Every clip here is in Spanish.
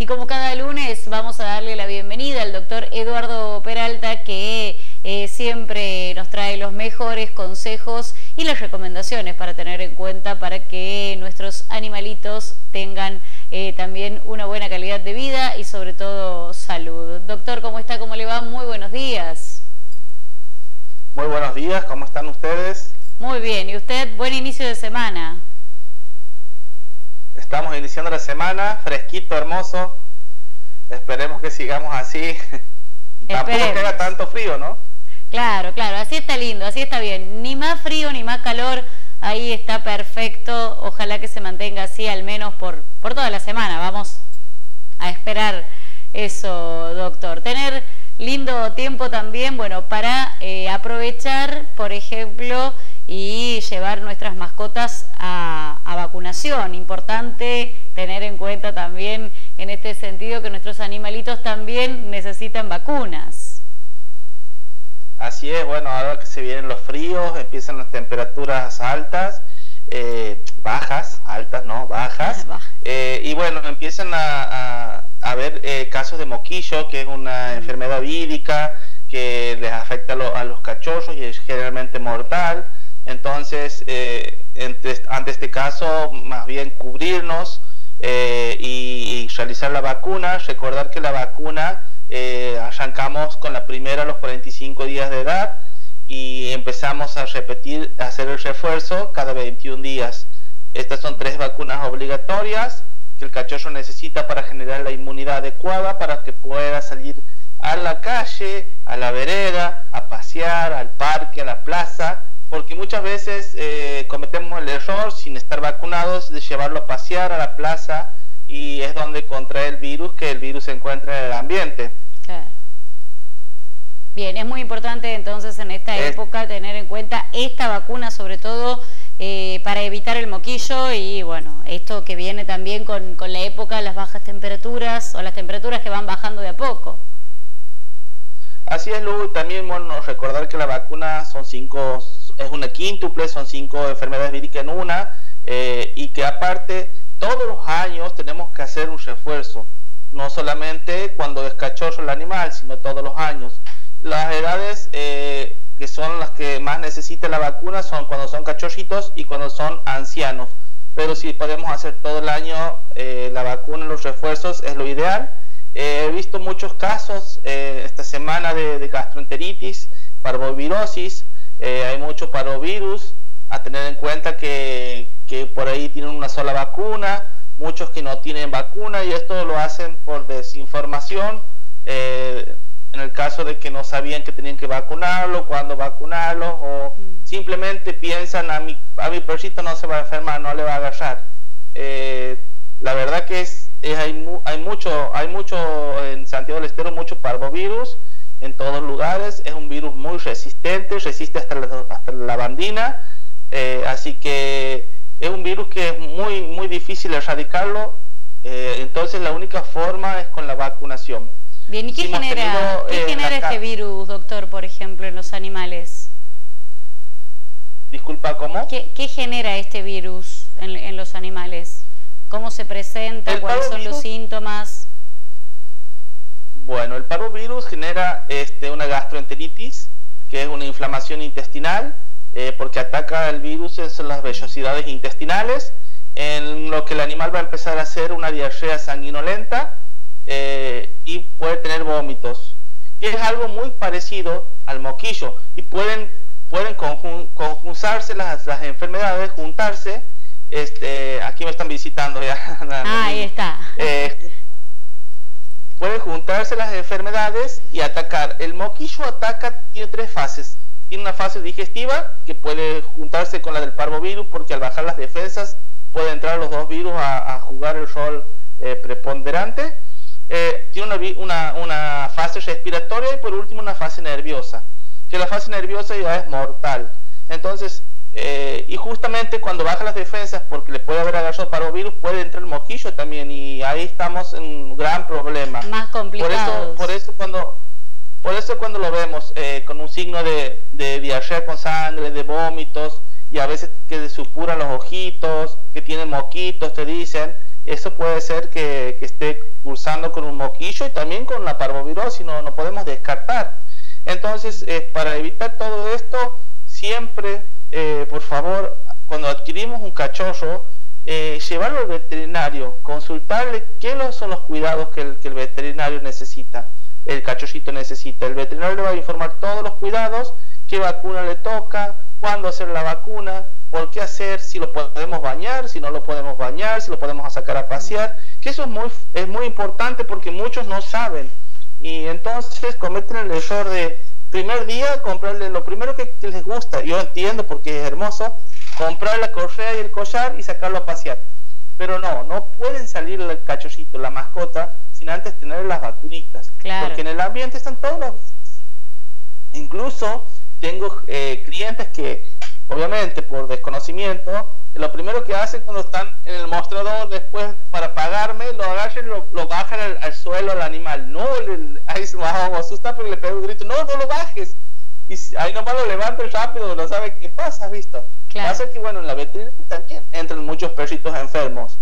Y como cada lunes vamos a darle la bienvenida al doctor Eduardo Peralta que eh, siempre nos trae los mejores consejos y las recomendaciones para tener en cuenta para que nuestros animalitos tengan eh, también una buena calidad de vida y sobre todo salud. Doctor, ¿cómo está? ¿Cómo le va? Muy buenos días. Muy buenos días, ¿cómo están ustedes? Muy bien, ¿y usted? Buen inicio de semana. Estamos iniciando la semana, fresquito, hermoso. Esperemos que sigamos así. Tampoco que haga tanto frío, ¿no? Claro, claro, así está lindo, así está bien. Ni más frío ni más calor, ahí está perfecto. Ojalá que se mantenga así al menos por, por toda la semana. Vamos a esperar eso, doctor. Tener lindo tiempo también, bueno, para eh, aprovechar, por ejemplo, y llevar nuestras mascotas a, vacunación. Importante tener en cuenta también en este sentido que nuestros animalitos también necesitan vacunas. Así es, bueno, ahora que se vienen los fríos, empiezan las temperaturas altas, eh, bajas, altas, ¿no? Bajas. Eh, y bueno, empiezan a, haber eh, casos de moquillo, que es una enfermedad vírica que les afecta a, a los cachorros y es generalmente mortal. Entonces, eh, ante este caso, más bien cubrirnos eh, y, realizar la vacuna. Recordar que la vacuna eh, arrancamos con la primera a los 45 días de edad y empezamos a repetir, a hacer el refuerzo cada 21 días. Estas son tres vacunas obligatorias que el cachorro necesita para generar la inmunidad adecuada para que pueda salir a la calle, a la vereda, a pasear, al parque, a la plaza porque muchas veces eh, cometemos el error sin estar vacunados de llevarlo a pasear a la plaza y es donde contrae el virus que el virus se encuentra en el ambiente. Claro. Bien, es muy importante entonces en esta época tener en cuenta esta vacuna sobre todo eh, para evitar el moquillo y bueno, esto que viene también con, con la época, las bajas temperaturas que van bajando de a poco. Así es, Lu, también bueno, recordar que la vacuna son cinco, es una quíntuple, son cinco enfermedades víricas en una, eh, y que aparte todos los años tenemos que hacer un refuerzo, no solamente cuando es cachorro el animal, sino todos los años. Las edades eh, que son las que más necesita la vacuna son cuando son cachorritos y cuando son ancianos, pero si podemos hacer todo el año eh, la vacuna, los refuerzos, es lo ideal he visto muchos casos esta semana de, gastroenteritis, parvovirosis, eh, hay mucho parvovirus, a tener en cuenta que, por ahí tienen una sola vacuna, muchos que no tienen vacuna y esto lo hacen por desinformación, en el caso de que no sabían que tenían que vacunarlo, cuándo vacunarlo, o mm. simplemente piensan a mi, a mi perrito no se va a enfermar, no le va a agarrar. la verdad que es hay, hay, mucho, hay mucho en Santiago del Estero, mucho parvovirus en todos lugares, es muy resistente, resiste hasta la, hasta la bandina, eh, así que es un virus que es muy, muy difícil erradicarlo, eh, entonces la única forma es con la vacunación. Bien, ¿y qué genera, ¿qué eh, genera este virus, doctor, por ejemplo, en los animales? Disculpa, ¿cómo? ¿Qué, qué genera este virus en, en los animales? ¿Cómo se presenta? ¿Cuáles son los síntomas? Bueno, el parvovirus genera este, una gastroenteritis, que es una inflamación intestinal, eh, porque ataca el virus en las vellosidades intestinales, en lo que el animal va a empezar a hacer una diarrea sanguinolenta eh, y puede tener vómitos. Y es algo muy parecido al moquillo y pueden, pueden conjuntarse las, las enfermedades, juntarse este, aquí me están visitando ya. Ah, ahí está. Eh, pueden juntarse las enfermedades y atacar. El moquillo ataca, tiene tres fases. Tiene una fase digestiva que puede juntarse con la del parvovirus porque al bajar las defensas pueden entrar los dos virus a, jugar el rol eh, preponderante. Eh, tiene una, una, fase respiratoria y por último una fase nerviosa, que la fase nerviosa ya es mortal. Entonces, eh, y justamente cuando baja las defensas, porque le puede haber agarrado parvovirus, puede entrar el mojillo también y ahí estamos en un gran problema. Más complicado. Por eso, cuando, por eso cuando lo vemos eh, con un signo de, diarrea con sangre, de vómitos, y a veces que supuran los ojitos, que tienen moquitos, te dicen, eso puede ser que, esté cursando con un moquillo y también con la parvovirosis, no, no podemos descartar. Entonces, eh, para evitar todo esto, siempre, eh, por favor, cuando adquirimos un cachorro, eh, llevarlo al veterinario, consultarle qué son los cuidados que el, que el veterinario necesita, el cachorrito necesita. El veterinario le va a informar todos los cuidados, qué vacuna le toca, cuándo hacer la vacuna, por qué hacer, si lo podemos bañar, si no lo podemos bañar, si lo podemos sacar a pasear, que eso es muy, es muy importante porque muchos no saben y entonces cometen el error de primer día comprarle lo primero que, gusta, yo entiendo porque es hermoso, comprar la correa y el collar y sacarlo a pasear. Pero no, no pueden salir el cachorrito, la mascota, sin antes tener las vacunitas. Porque en el ambiente están todos los... Incluso tengo eh, clientes que obviamente por desconocimiento, lo primero que hacen cuando están en el mostrador después para pagarme, lo agarran y lo, bajan al, suelo al animal. No, ahí se me asusta porque le pego un grito, no, no lo bajes. Y ahí nomás lo levanto rápido, no sabe qué pasa, ¿visto? Claro. Pasa que, bueno, en la veterinaria también entran muchos perritos enfermos.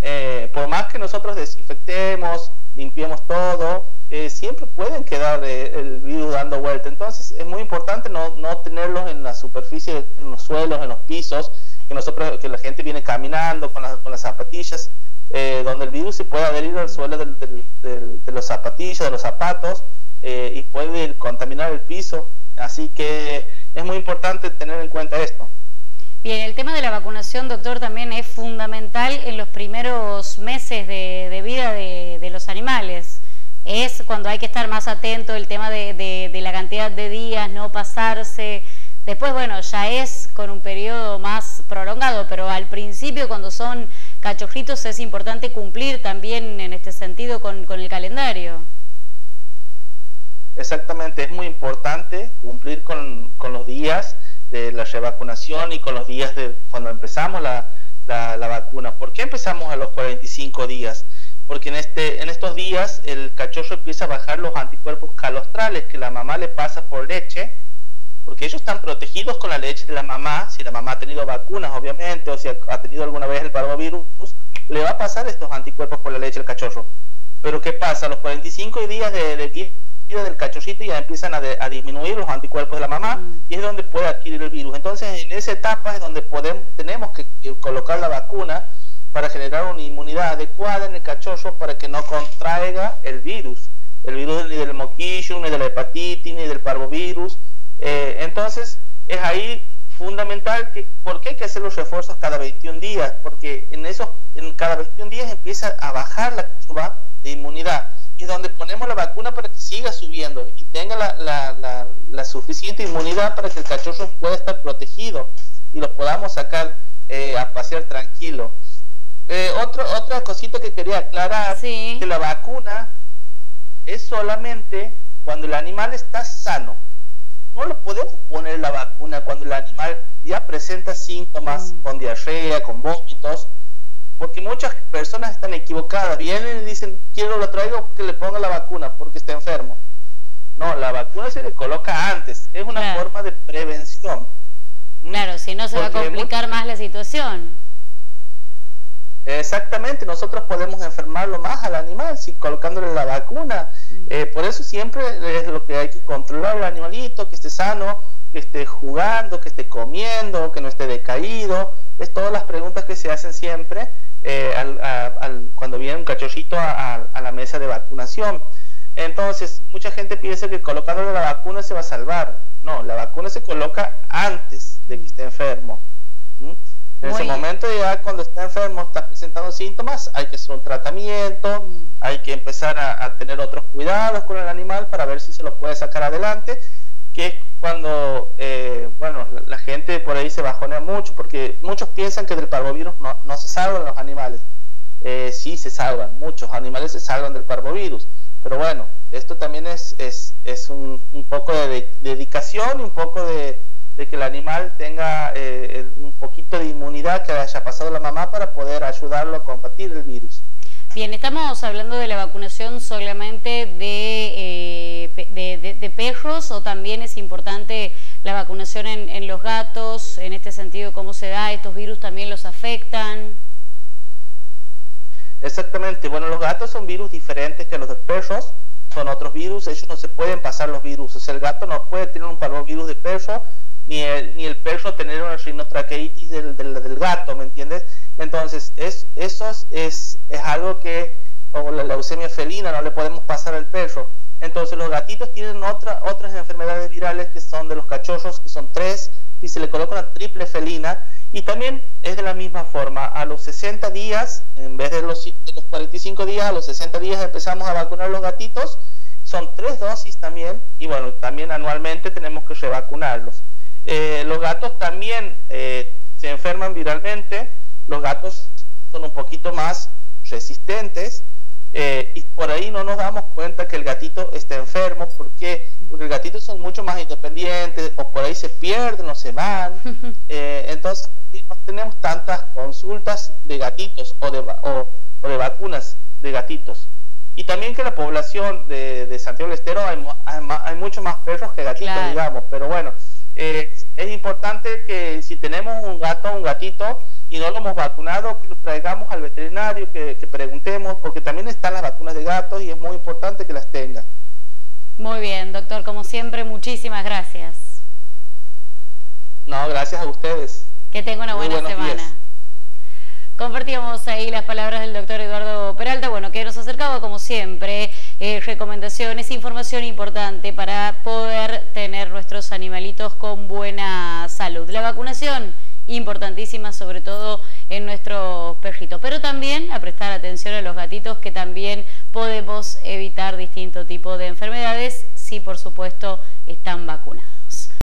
Eh, por más que nosotros desinfectemos, limpiemos todo, eh, siempre pueden quedar eh, el virus dando vuelta. Entonces es muy importante no, no, tenerlos en la superficie, en los suelos, en los pisos, que nosotros, que la gente viene caminando con, con las zapatillas, eh, donde el virus se puede adherir al suelo de las zapatillas, de los zapatos, y puede contaminar el piso. Así que es muy importante tener en cuenta esto. Bien, el tema de la vacunación, doctor, también es fundamental en los primeros meses de, vida de los animales es cuando hay que estar más atento el tema de, la cantidad de días, no pasarse. Después, bueno, ya es con un periodo más prolongado, pero al principio cuando son cachorritos es importante cumplir también en este sentido con, el calendario. Exactamente, es muy importante cumplir con, los días de la revacunación y con los días de cuando empezamos la, la vacuna. ¿Por qué empezamos a los 45 días? Porque en, este, en estos días el cachorro empieza a bajar los anticuerpos calostrales que la mamá le pasa por leche, porque ellos están protegidos con la leche de la mamá, si la mamá ha tenido vacunas obviamente, o si ha, tenido alguna vez el parvovirus, le va a pasar estos anticuerpos por la leche al cachorro. Pero ¿qué pasa? A los 45 días de, vida del cachorrito ya empiezan a, disminuir los anticuerpos de la mamá mm. y es donde puede adquirir el virus. Entonces en esa etapa es donde podemos, tenemos que colocar la vacuna para generar una inmunidad adecuada en el cachorro para que no contraiga el virus, el virus ni del moquillo, ni de la hepatitis, ni del parvovirus. Eh, entonces, es ahí fundamental que, ¿por qué hay que hacer los refuerzos cada 21 días? Porque en esos, en cada 21 días empieza a bajar la curva de inmunidad y donde ponemos la vacuna para que siga subiendo y tenga la, la, la, suficiente inmunidad para que el cachorro pueda estar protegido y lo podamos sacar eh, a pasear tranquilo. Eh, otra cosita que quería aclarar, que la vacuna es solamente cuando el animal está sano. No lo podemos poner la vacuna cuando el animal ya presenta síntomas mm. con diarrea, con vómitos, porque muchas personas están equivocadas. Vienen y dicen, quiero lo traigo que le ponga la vacuna porque está enfermo. No, la vacuna se le coloca antes, es una forma de prevención. Claro, si no se va a complicar más la situación. Exactamente, nosotros podemos enfermarlo más al animal si colocándole la vacuna. Eh, por eso siempre es lo que hay que controlar al animalito, que esté sano, que esté jugando, que esté comiendo, que no esté decaído. Es todas las preguntas que se hacen siempre eh, cuando viene un cachorrito a, la mesa de vacunación. Entonces, mucha gente piensa que colocándole la vacuna se va a salvar. No, la vacuna se coloca antes de que esté enfermo. En ese momento ya cuando está enfermo, está presentando síntomas, hay que hacer un tratamiento, mm. hay que empezar a, tener otros cuidados con el animal para ver si se lo puede sacar adelante, que es cuando, eh, bueno, la, gente por ahí se bajonea mucho, porque muchos piensan que del parvovirus no, no se salvan los animales. Eh, sí se salvan, muchos animales se salvan del parvovirus, pero bueno, esto también es, es, es un, un poco de dedicación y un poco de que el animal tenga eh, un poquito de inmunidad que haya pasado la mamá para poder ayudarlo a combatir el virus. Bien, estamos hablando de la vacunación solamente de, eh, de, perros o también es importante la vacunación en, los gatos, en este sentido, cómo se da, estos virus también los afectan. Exactamente, bueno, los gatos son virus diferentes que los de perros, son otros virus, ellos no se pueden pasar los virus, o sea, el gato no puede tener un virus de perro, ni el, ni el perro tener una rinotraqueitis del, del, gato, ¿me entiendes? Entonces, es, eso es, algo que, la leucemia felina, no le podemos pasar al perro. Entonces, los gatitos tienen otra, otras enfermedades virales que son de los cachorros, que son tres, y se le coloca una triple felina, y también es de la misma forma, a los 60 días, en vez de los, 45 días, a los 60 días empezamos a vacunar los gatitos, son tres dosis también, y bueno, también anualmente tenemos que revacunarlos. Eh, los gatos también eh, se enferman viralmente, los gatos son un poquito más resistentes, eh, y por ahí no nos damos cuenta que el gatito está enfermo, ¿por qué? Porque los gatitos son mucho más independientes, o por ahí se pierden o se van, entonces no tenemos tantas consultas de gatitos o de, o, de vacunas de gatitos. Y también que la población de, de Santiago del Estero hay, hay, mucho más perros que gatitos, digamos. Pero bueno, eh, es importante que si tenemos un gato o un gatito y no lo hemos vacunado, que lo traigamos al veterinario, que, que preguntemos, porque también están las vacunas de gatos y es muy importante que las tenga. Muy bien, doctor, como siempre, muchísimas gracias. No, gracias a ustedes. Que tenga una buena semana. Compartíamos ahí las palabras del doctor Eduardo Peralta, bueno, que nos acercaba como siempre eh, recomendaciones, información importante para poder tener nuestros animalitos con buena salud. La vacunación, importantísima sobre todo en nuestros perritos, pero también a prestar atención a los gatitos que también podemos evitar distinto tipo de enfermedades si por supuesto están vacunados.